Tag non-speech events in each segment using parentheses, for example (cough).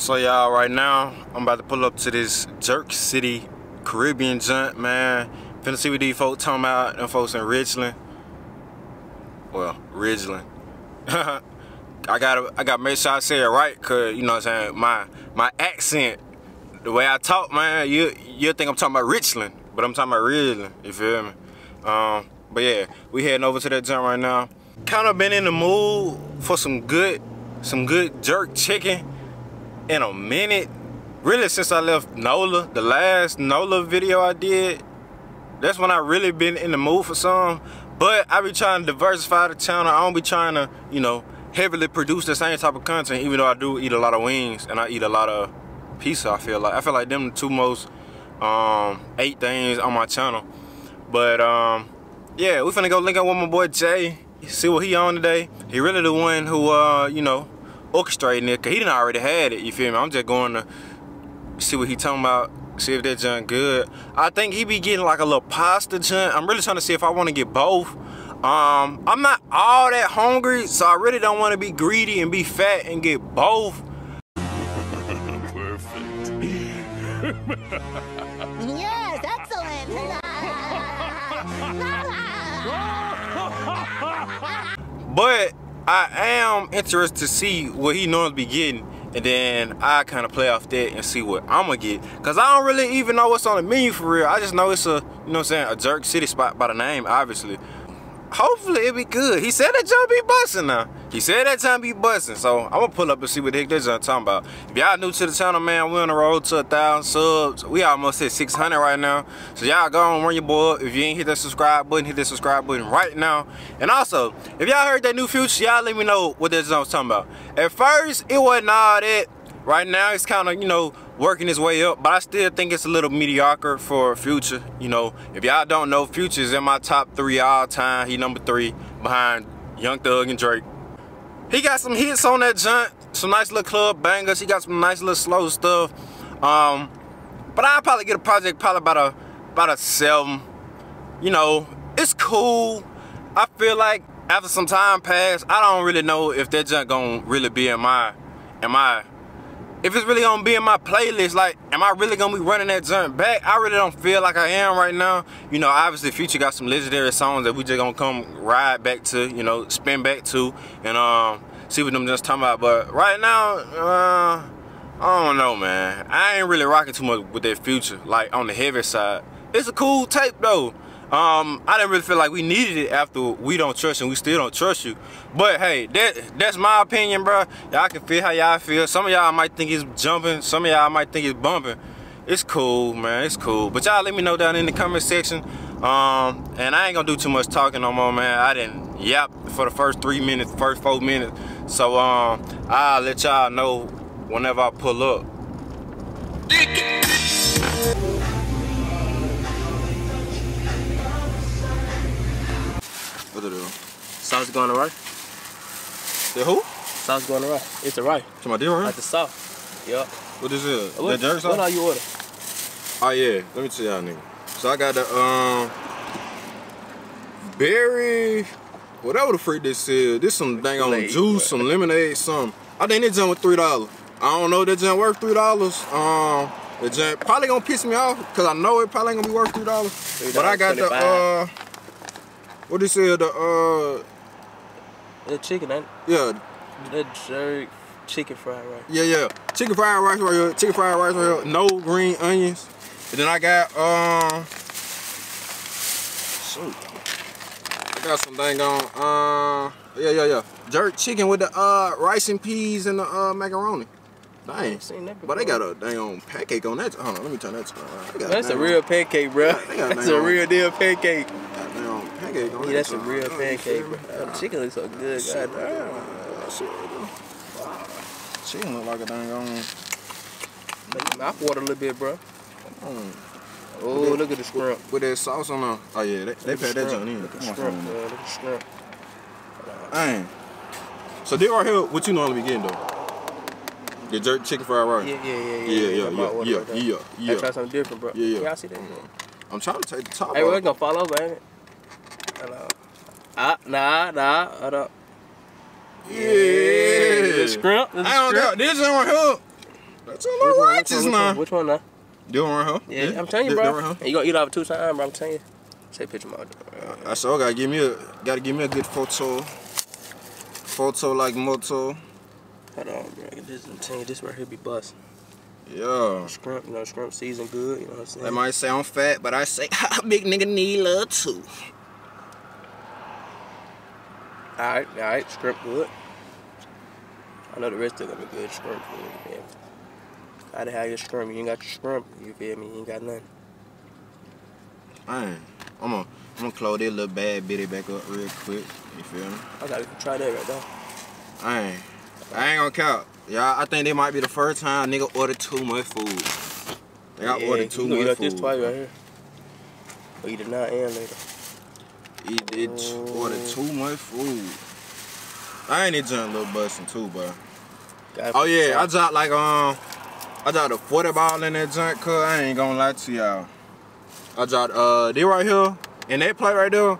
So y'all, right now, I'm about to pull up to this Jerk City Caribbean joint, man. Finna see what these folks talking about, them folks in Richland. Well, Ridgeland. (laughs) I gotta, I gotta make sure I say it right, cause you know what I'm saying, my, my accent, the way I talk, man, you, you think I'm talking about Richland, but I'm talking about Ridgeland, you feel me? Um, but yeah, we heading over to that joint right now. Kind of been in the mood for some good, some good jerk chicken in a minute. Really since I left NOLA, the last NOLA video I did, that's when I really been in the mood for some. But I be trying to diversify the channel. I don't be trying to, you know, heavily produce the same type of content, even though I do eat a lot of wings and I eat a lot of pizza, I feel like. I feel like them the two most um, eight things on my channel. But um, yeah, we finna go link up with my boy Jay, see what he on today. He really the one who, uh, you know, orchestrating it, cause he didn't already had it, you feel me? I'm just going to see what he talking about, see if that junk good. I think he be getting like a little pasta junk. I'm really trying to see if I want to get both. Um, I'm not all that hungry, so I really don't want to be greedy and be fat and get both. Perfect. yes, excellent. (laughs) But I am interested to see what he normally be getting. And then I kind of play off that and see what I'm gonna get. Cause I don't really even know what's on the menu for real. I just know it's a, you know what I'm saying, a jerk city spot by the name, obviously. Hopefully it be good. He said that Joe be busting now. He said that time be busting. So I'm gonna pull up and see what the heck that jump talking about. If y'all new to the channel, man, we on the road to a thousand subs. We almost hit 600 right now. So y'all go and run your boy. up. If you ain't hit that subscribe button, hit that subscribe button right now. And also, if y'all heard that new future, y'all let me know what this was talking about. At first, it wasn't all that. Right now, it's kind of, you know, working his way up, but I still think it's a little mediocre for Future. You know, if y'all don't know, Future is in my top three all time. He number three behind Young Thug and Drake. He got some hits on that junk, some nice little club bangers. He got some nice little slow stuff. Um, but I'll probably get a project probably about a about a seven. You know, it's cool. I feel like after some time passed, I don't really know if that junk gonna really be in my in my if it's really gonna be in my playlist, like, am I really gonna be running that junk back? I really don't feel like I am right now. You know, obviously Future got some legendary songs that we just gonna come ride back to, you know, spin back to, and um, see what them just talking about. But right now, uh, I don't know, man. I ain't really rocking too much with that Future, like on the heavy side. It's a cool tape though. Um, I didn't really feel like we needed it after we don't trust and we still don't trust you. But hey, that that's my opinion, bro. Y'all can feel how y'all feel. Some of y'all might think it's jumping. Some of y'all might think it's bumping. It's cool, man. It's cool. But y'all let me know down in the comment section. Um, and I ain't gonna do too much talking no more, man. I didn't yap for the first three minutes, first four minutes. So um, I'll let y'all know whenever I pull up. Sauce going to right. The who? Sauce going to right. It's a right. To my deal, right? At the south. Yup. What is it? What, that jerk sauce? what are you order? Oh yeah, let me tell y'all nigga. So I got the um berry whatever the freak this is. This some dang on juice, some lemonade, some. I think that junk with three dollars. I don't know if that junk worth three dollars. Um the junk probably gonna piss me off because I know it probably ain't gonna be worth three dollars. But I got the uh what this is, the uh The chicken, ain't yeah? The jerk chicken fried rice. Yeah, yeah. Chicken fried rice right here. Chicken fried rice right here. No green onions. And then I got um shoot. I got some dang on uh yeah yeah yeah. Jerk chicken with the uh rice and peas and the uh macaroni. I Dang. ain't seen that But they got a dang on pancake on that. Hold on, let me turn that to around. That's a real pancake, bro. Got That's a on- real deal pancake. Got dang on pancake on Yeah, that's a real pancake, bro. chicken looks so good. God damn. Yeah, shit, bro. Chicken look like a dang on. Make my mouth water a little bit, bro. Oh, look at the scrump. With that sauce on the. Oh yeah, they, they Look put at that joint in. Look at the Come on, scrump, come on. bro. Look at the scrump. Dang. So they right here, what you normally be getting though? The jerk chicken fried rice. Yeah, yeah, yeah, yeah. yeah, yeah, yeah, yeah, yeah, Hey, try something different, bro. Yeah, yeah. Y'all see that? I'm trying to take the top Hey, we're gonna fall over, ain't it? Hello. Ah, nah, nah, hold up. Yeah. The scrimp. I don't scrimp. got this one right here. It's in my righteous which, now. one, which one now? You right here? Yeah, I'm telling you, bro. they right here. You gonna eat off two times, bro. I'm telling you. Take picture, my I sure gotta give me a gotta give me a good photo. Photo like moto. Hold on, bro. This, I'm telling you, this right here be bust. Yeah. Shrimp, you know, shrimp season good. You know what I'm saying? They might say I'm fat, but I say (laughs) big nigga need love too. All right, all right, shrimp good. I know the rest of them are good. Shrimp good, man. Gotta have your shrimp. You ain't got your shrimp. You feel me? You ain't got nothing. Man, I'm gonna I'm gonna close this little bad bitty back up real quick. You feel me? I gotta try that right there. I ain't I ain't gonna count. Y'all, I think they might be the first time nigga ordered too much food. They got ordered too you much food. this twice right here. But you did not and later. He did t- order too much food. I ain't enjoying little busting too, bro. Oh yeah, I dropped like um, I dropped a forty ball in that junk, cuz I ain't gonna lie to y'all. I dropped uh, they right here, and that plate right there,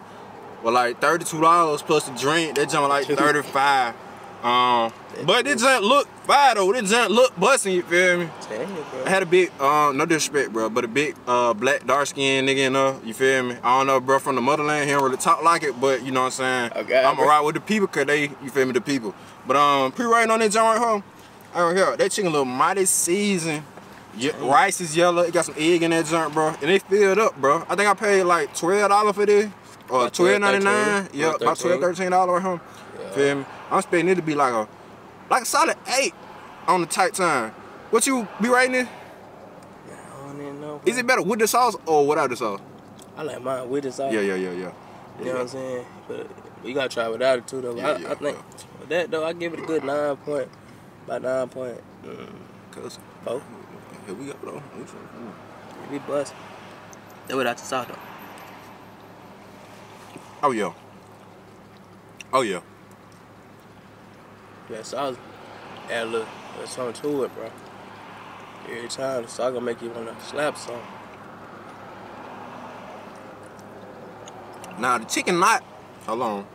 was like thirty two dollars plus the drink. That junk like (laughs) thirty five. Um, but this junk look fire though. This junk look busting. You feel me? You, bro. I had a big, um, no disrespect, bro, but a big, uh, black, dark skinned nigga in there. You feel me? I don't know, bro, from the motherland. He don't really talk like it, but you know what I'm saying? Okay, I'm bro. ride with the people, cause they, you feel me, the people. But um, pre writing on that joint right here. I don't that chicken little mighty seasoned. Ye- rice is yellow. It got some egg in that joint, bro, and it filled up, bro. I think I paid like twelve dollars for this, or About twelve 12, ninety nine. 13. Yeah, about 12 13 dollars right here. Yeah. Feel me? I'm expecting it to be like a, like a solid eight on the tight time. What you be rating it? I don't even know. Is it better with the sauce or without the sauce? I like mine with the sauce. Yeah, yeah, yeah, yeah. You know what I'm saying? But you gotta try without it too, though. Yeah, I, yeah, I think with that though, I give it a good nine point, about nine point mm, Cause four. here we go though. We bust. That without the sauce though. Oh yeah. Oh yeah. Yeah, sauce add a little, little something to it, bro. Every time the sauce gonna make you wanna slap some. Now the chicken not hold on.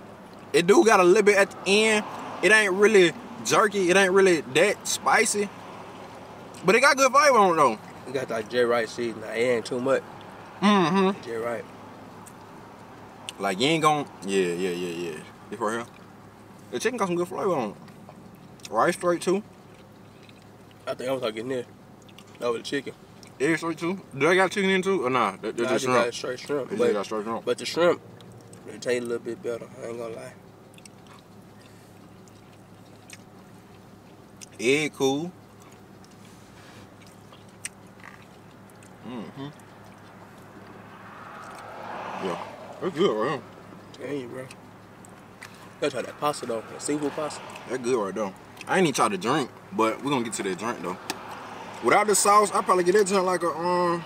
It do got a little bit at the end. It ain't really jerky. It ain't really that spicy. But it got good flavor on it though. You got that J Wright seasoning. It ain't too much. Mm-hmm. J Wright. Like you ain't gon' Yeah, yeah, yeah, yeah. This right here. The chicken got some good flavor on it. Rice straight too. I think I'm talking this. Over the chicken. Egg straight too. Do they got chicken in too? Or nah? They, they Nah, I just just got shrimp. straight shrimp. They But, just got straight shrimp. but the shrimp, it taste a little bit better. I ain't gonna lie. Egg cool. Mm-hmm. Yeah. That's good right you, bro. Gotta try that pasta though. That seafood pasta. That's good right though. I ain't even tried to drink, but we're gonna get to that drink though. Without the sauce, I probably get that drink like a um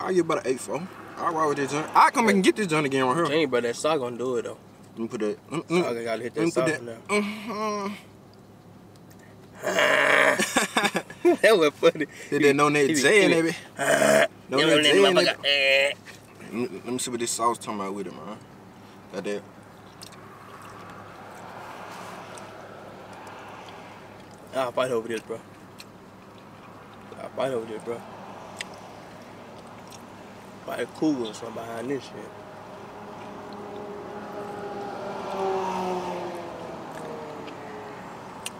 I'll get about an 8 4. I'll ride with this drink. I come back and get this drink again right here. You, bro, that sauce gonna do it though. Let me put that. Let Sauce me, gotta hit that sauce that. now. Uh-huh. (laughs) that was funny. Hit that no net He be- J he in it. Ah, No net J in it. Let me, let me see what this sauce talking about with it, man. Got that. I'll fight over this, bro. I'll fight over this, bro. Fight cool or something behind this shit.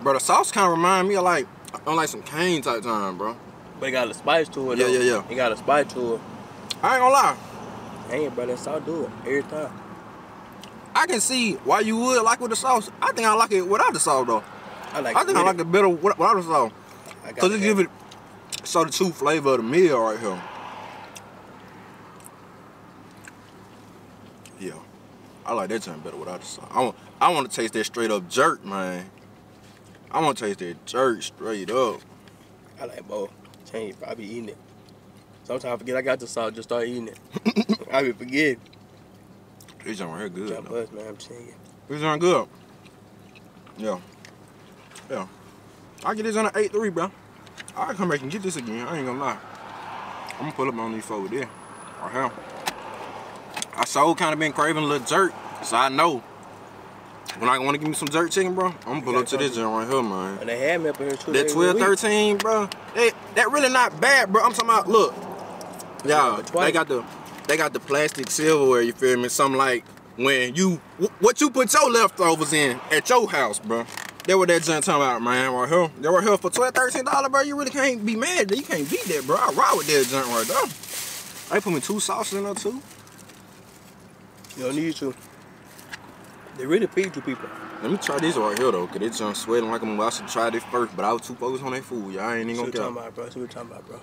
Bro, the sauce kind of remind me of like, on like some cane type time, bro. But it got a spice to it. Yeah, though. yeah, yeah. It got a spice to it. I ain't gonna lie. Hey, bro, sauce do it every time. I can see why you would like with the sauce. I think I like it without the sauce though. I like. I think I like it better with- without the sauce. Cause it give it so the two flavor of the meal right here. Yeah, I like that time better without the sauce. I want, I want to taste that straight up jerk, man. I want to taste that jerk straight up. I like both. Change, I be eating it. Sometimes I forget I got the sauce, just start eating it. I be forgetting. This joint right here good. Jump though. bust, man. I'm telling you. This joint good. Yeah, yeah. I get this on an eight three, bro. I come back and get this again. I ain't gonna lie. I'm gonna pull up on these four there. Right here. I so kind of been craving a little jerk, so I know when I want to give me some jerk chicken, bro, I'm gonna pull up to this joint right here, man. And they had me up here too. That 12, 13, bro, they, that really not bad, bro. I'm talking about, look, twice. they got the, they got the plastic silverware, you feel me? Something like when you, what you put your leftovers in at your house, bro. That what that joint talking about, man, right here. That right here for 12, 13 dollars, bro. You really can't be mad. You can't beat that, bro. I ride with that joint right there. They put me two sauces in there too. You don't need to. They really feed you people. Let me try this right here though, cause it's junk sweating like I'm about to try this first, but I was too focused on that food. Y'all ain't even gonna care. See what talking about, bro. See what you talking about, bro.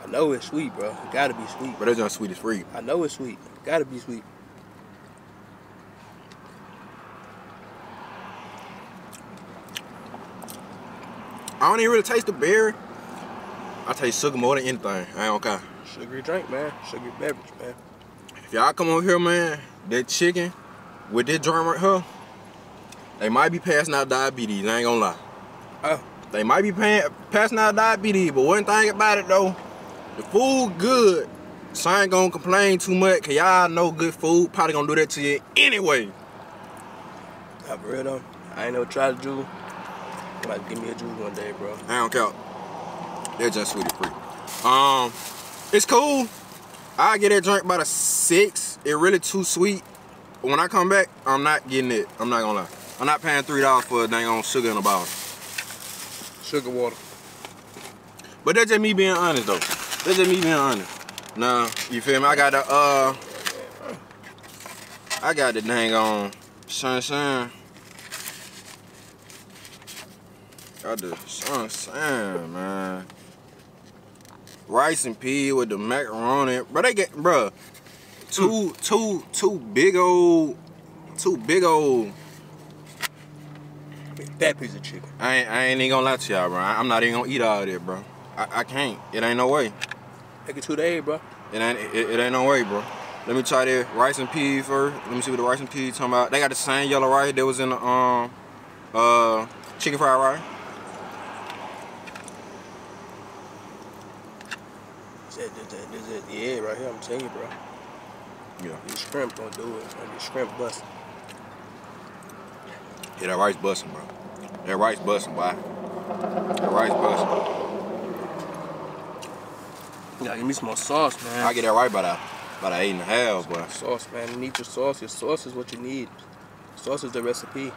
I know it's sweet, bro. It gotta be sweet. But that junk sweet is free. I know it's sweet. It gotta be sweet. I don't even really taste the berry. I taste sugar more than anything. I ain't okay. Sugary drink, man. Sugary beverage, man. If y'all come over here, man, that chicken with that joint right here, they might be passing out diabetes. I ain't gonna lie. Oh, They might be paying, passing out diabetes, but one thing about it though, the food good. So I ain't gonna complain too much, cause y'all know good food probably gonna do that to you anyway. not for real though. I ain't never tried a juice. Might give me a juice one day, bro. I don't care. They're just sweetie free. Um, it's cool. I get that drink by the six. It really too sweet. When I come back, I'm not getting it. I'm not gonna lie. I'm not paying three dollars for a dang on sugar in a bottle. Sugar water. But that's just me being honest though. That's just me being honest. Nah, you feel me? I got the uh, I got the dang on sunshine. Got the sunshine, man. Rice and pea with the macaroni. Bro, they get, bro, two, two, two big old, two big old. That piece of chicken. I ain't, I ain't even gonna lie to y'all, bro. I'm not even gonna eat all of that, bro. I, I can't. It ain't no way. Take it two days, bro. It ain't, it, it ain't no way, bro. Let me try the rice and peas first. Let me see what the rice and peas talking about. They got the same yellow rice that was in the um uh chicken fried rice. This it, this it. Yeah, right here. I'm telling you, bro. Yeah. These shrimp gonna do it. These shrimp bust. Yeah, that rice busting, bro. That rice busting, boy. That rice busting. You gotta give me some more sauce, man. I get that right by the by the eight and a half, boy. sauce, man. You need your sauce. Your sauce is what you need. Sauce is the recipe.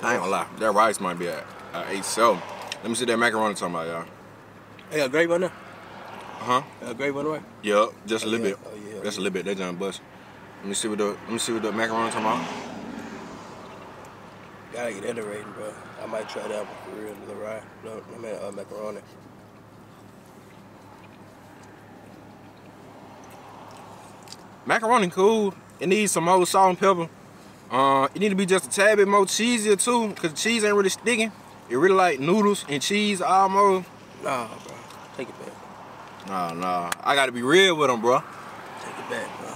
I ain't gonna lie. That rice might be at, at eight seven. Let me see that macaroni talking about, y'all. Hey, a gravy on there? Uh huh. A gravy on the way? Yup, just a Oh, little yeah. bit. Oh, yeah. Just a little bit. That John bust. Let me see what the let me see what the macaroni talking about. Gotta get that rating, bro. I might try that one for real. The rye. No, I mean, uh, macaroni. Macaroni cool. It needs some more salt and pepper. Uh, it need to be just a tad bit more cheesier too, cause the cheese ain't really sticking. It really like noodles and cheese almost. Nah, bro. Take it back. Nah, nah. I gotta be real with them, bro. Take it back, bro.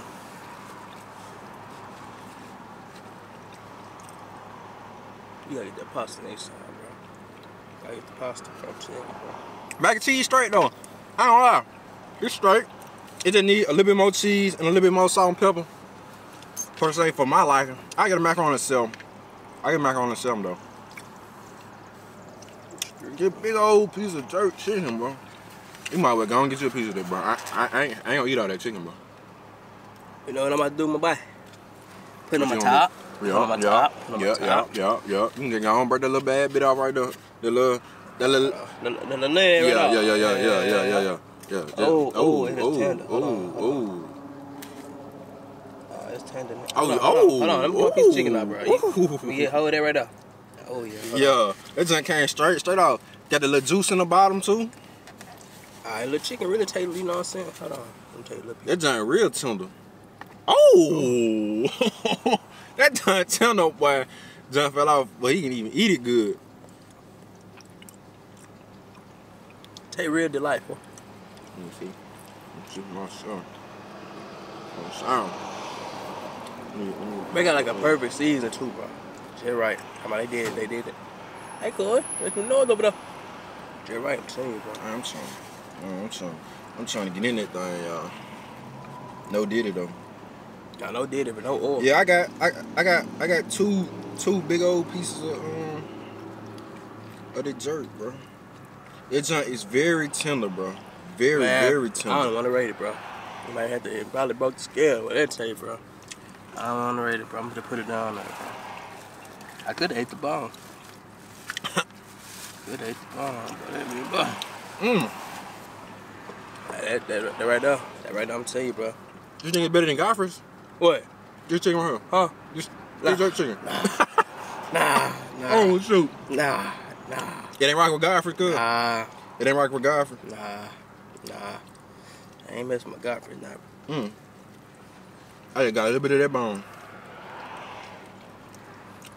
You gotta get that pasta next time, bro. Gotta get the pasta from Chile, bro. Mac and cheese straight though. I don't lie. It's straight. It just need a little bit more cheese and a little bit more salt and pepper. Per se, for my liking. I get a macaroni itself. I get macaroni itself though. Get a big old piece of jerk chicken, bro. You might well go and get you a piece of that, bro. I, I, I, ain't, I ain't gonna eat all that chicken, bro. You know what I'm about to do, my boy? Put it on my top. it on my Yeah, top. yeah, Put it on my yeah, top. yeah, yeah, yeah. You can get on, break that little bad bit off right there. The little, that little. The, the, the leg Yeah, right yeah, yeah, yeah, yeah, yeah, yeah, yeah. Yeah. just- Oh, oh, oh it's oh, tender. Hold on, oh, hold oh. Oh, it's tender. Oh, Hold on, oh, hold on, hold on. Let me put a piece of chicken out, bro. Oh. You, Ooh. you hold that right there. Oh yeah. hold. Yeah, that junk came straight, straight off. Got the little juice in the bottom too. Alright, little chicken really taste, you know what I'm saying? Hold on. Let me you a little piece. That junk real tender. Oh, oh. (laughs) that junk tender boy. Junk fell off, but he can even eat it good. Taste real delightful. Me see. Let me see my son. My son. Let me- let me- They got like a perfect season too, bro. Just right. How about they did? They did it. They could. There's no noise over there. Just right. I'm telling you, bro. I'm trying. I'm trying. I'm trying to get in that thing, y'all. No did it though. I know did it, but no oil. Yeah, I got I I got I got two two big old pieces of um of the jerk, bro. That junk is very tender, bro. Very Man, very I don't want to rate it, bro. You might have to. It probably broke the scale. What that say, bro? I don't want to rate it, bro. I'm gonna put it down there. I could have ate the bone. (coughs) could have ate the bone, but that be a bone. Mm. That, that, that right there. That right there, I'm telling you, bro. You think it's better than Godfrey's? What? Just chicken right here. Huh? Just Nah. jerk chicken. Nah, nah, Oh shoot. nah, nah, It ain't rock with Godfrey, cuz. nah, It ain't rock with Godfrey. nah, nah. I ain't messing with Godfrey now. Mm. I just got a little bit of that bone.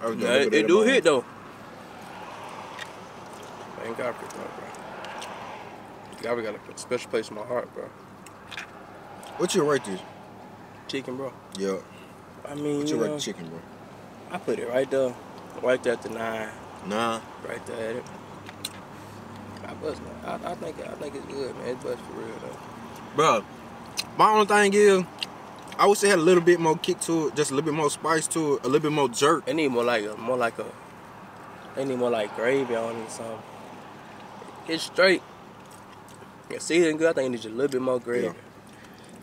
I just got a Yeah, it, it do that hit though. I ain't Godfrey, bro, bro. Godfrey got a special place in my heart, bro. What you rate this? Chicken, bro. Yeah. I mean, What you you rate know, chicken, bro? I put it right there, right there at the nine, Nah. right there at it. I bust. I, I think, I think it's good, man. It's bust for real though. Bro, my only thing is, I wish it had a little bit more kick to it, just a little bit more spice to it, a little bit more jerk. They need more like a, more like a, they need more like gravy on it or something. It's straight. Yeah, season good. I think it needs a little bit more gravy. Yeah.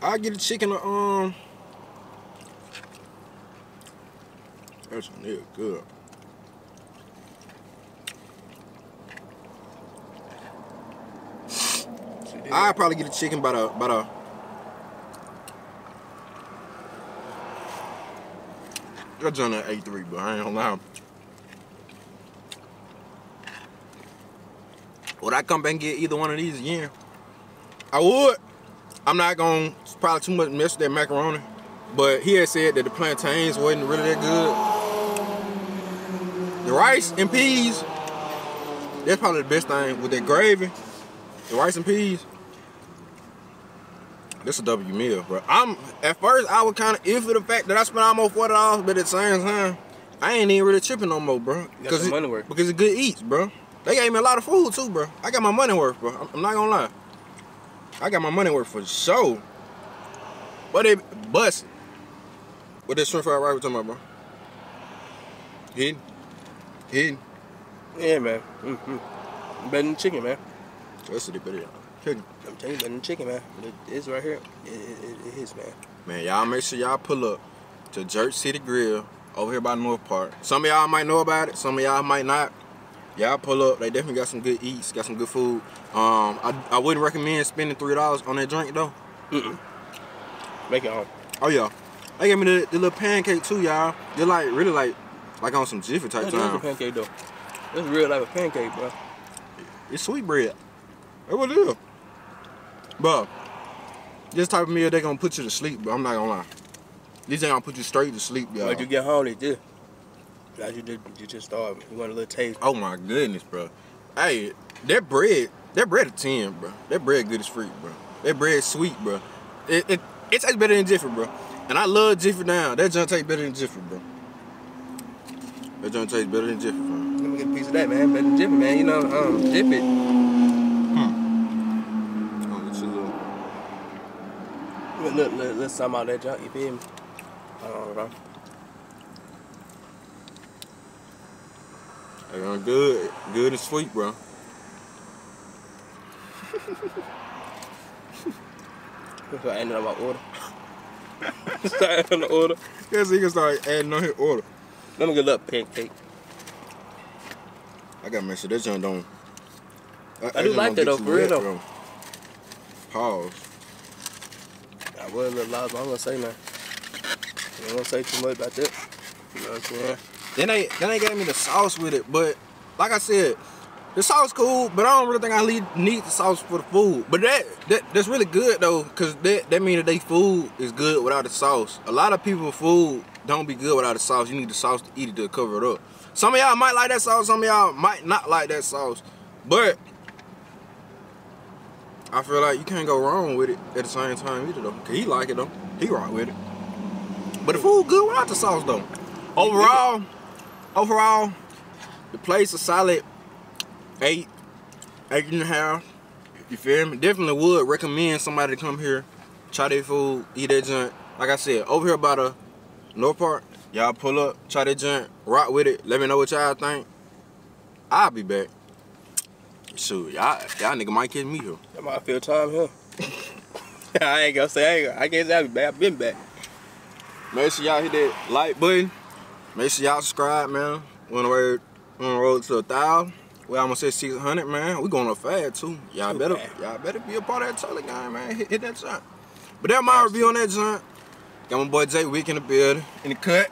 I get the chicken, um. That's yeah, good. I probably get a chicken by the by the. That's on that eight three, but I ain't gonna lie. Would I come back and get either one of these again? I would. I'm not gonna probably too much mess with that macaroni. But he had said that the plantains wasn't really that good. The rice and peas, that's probably the best thing with that gravy. The rice and peas. This a W meal, bro. I'm at first I was kind of iffy the fact that I spent almost forty dollars, but at the same time, I ain't even really tripping no more, bro. some money worth. Because it's good eats, bro. They gave me a lot of food too, bro. I got my money worth, bro. I'm- I'm not gonna lie. I got my money worth for sure. But it bust. What that shrimp fried rice we talking about, bro? Hidden. Hidden. Yeah, man. Mm-hmm. Better than chicken, man. That's what they better. Hidden. I'm telling you, better than chicken, man. It's right here. It, it, it is, man. Man, y'all make sure y'all pull up to Jerk City Grill over here by North Park. Some of y'all might know about it, some of y'all might not. Y'all pull up. They definitely got some good eats, got some good food. Um, I, I wouldn't recommend spending three dollars on that drink though. Make it home. Oh yeah, they gave me the, the little pancake too, y'all. They're like really like like on some jiffy type That is a time. pancake, though. That's real like a pancake, bro. It's sweet bread. That's what it is. But this type of meal they gonna put you to sleep, but I'm not gonna lie. These ain't gonna put you straight to sleep, y'all. But you get home, they do. Like you did, you just starving. You want a little taste. Oh my goodness, bro. Hey, that bread, that bread a 10, bro. That bread good as freak, bro. That bread sweet, bro. It, it, it tastes better than Jiffy, bro. And I love Jiffy now. That junk tastes better than Jiffy, bro. That junk tastes better than Jiffy, bro. Let me get a piece of that, man. Better than Jiffy, man. You know, um, Jiffy. Oh, it's a little- Look, look, look, look something out that junk. You feel me? Hold on, bro. They are good, good and sweet, bro. (laughs) Start adding on my order. (laughs) Start adding the order. Yes, he can start adding on his order. Let me get a little pancake. I gotta make sure that junk don't. I do like that though, for real though. Pause. I was a little loud, but I'm gonna say nothing. I ain't gonna say too much about that. You know what I'm saying? Then they then they gave me the sauce with it, but like I said, the sauce cool, but I don't really think I need, need the sauce for the food. But that, that that's really good though, cause that that means that they food is good without the sauce. A lot of people food don't be good without the sauce. You need the sauce to eat it to cover it up. Some of y'all might like that sauce, some of y'all might not like that sauce, but I feel like you can't go wrong with it at the same time either though. Cause he like it though, he rock with it. But the food good without the sauce though. Overall, overall, the place a solid eight, eight and a half. You feel me? Definitely would recommend somebody to come here, try their food, eat that junk. Like I said, over here by the North Park. Y'all pull up, try that joint, rock with it. Let me know what y'all think. I'll be back. Shoot, y'all, y'all nigga might catch me here. That might feel time here. (laughs) I ain't gonna say I ain't gonna, I can't say I be back. I've been back. Make sure y'all hit that like button. Make sure y'all subscribe, man. We on the road, on the road to a thousand. We almost hit 600, man. We going up fast too. Y'all better, y'all better be a part of that Tully game, man. Hit, hit that joint. But that my review on that joint. Got my boy Jay Wick in the building, in the cut.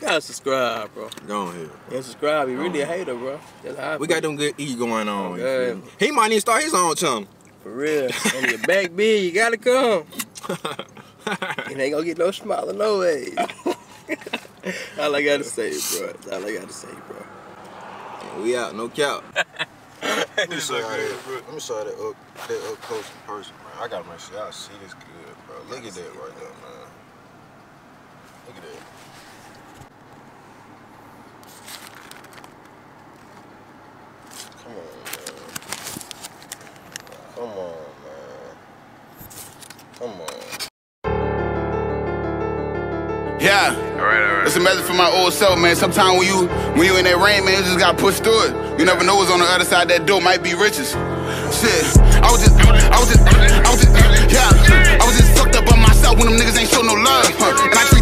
Gotta subscribe, bro. Go on here. Yeah, subscribe. You really a hater, bro. That's how We got them good E going on. you Okay. feel? He might even start his own channel. For real. and your back big, you gotta come. (laughs) And ain't gonna get no smiling no way. (laughs) all I gotta say, bro. That's all I gotta say, bro. we out, no cap. Let me This show look that. bro. Let me show that up, that up close in person, man. I gotta make sure y'all see this good, bro. Look at that right there, man. Look at that. Message for my old self, man. Sometimes when you when you in that rain, man, you just gotta push through it. You never know what's on the other side that door. Might be riches. Shit. I was just, I was just, I was just, yeah. I was just fucked up on myself when them niggas ain't show no love. Huh.